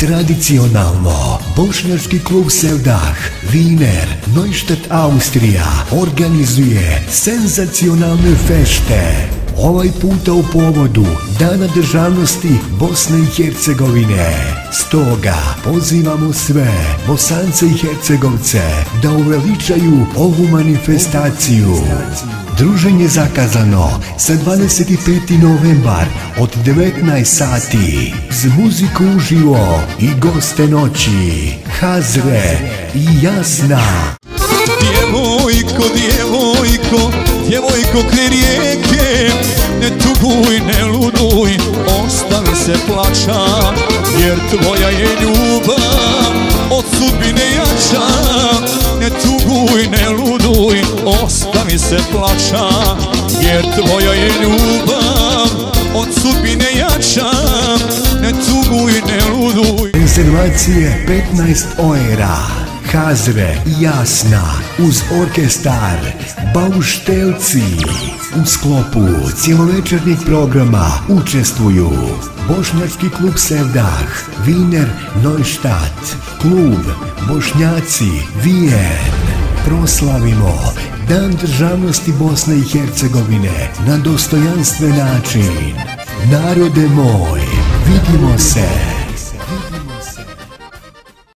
Tradicionalno, Bošnjački klub Sevdah, Wiener, Neustadt, Austrija, organizuje senzacionalne fešte. Ovaj puta u povodu Dana državnosti Bosne i Hercegovine. Stoga pozivamo sve Bosance i Hercegovce da uveličaju ovu manifestaciju. Druženje zakazano za 25. novembar od 19 sati. Z muziku uživo i goste noći. Hazre i Jasna. Djevojko, djevojko, djevojko kraj rijeke Ne tuguj, ne luduj, ostavi se plaća Jer tvoja je ljubav od sudbine jača ostavi se plaća Jer tvoja je ljubav od sudbine jača Ne tuguj, ne luduj Rezervacije 15 oera. Hazre Jasna uz orkestar Bauštelci. U sklopu cijelovečernjeg programa učestvuju Bošnjački klub Sevdah, Wiener Neustadt, klub Bošnjaci Vijen. Proslavimo Dan državnosti Bosne i Hercegovine na dostojanstven način. Narode moj, vidimo se!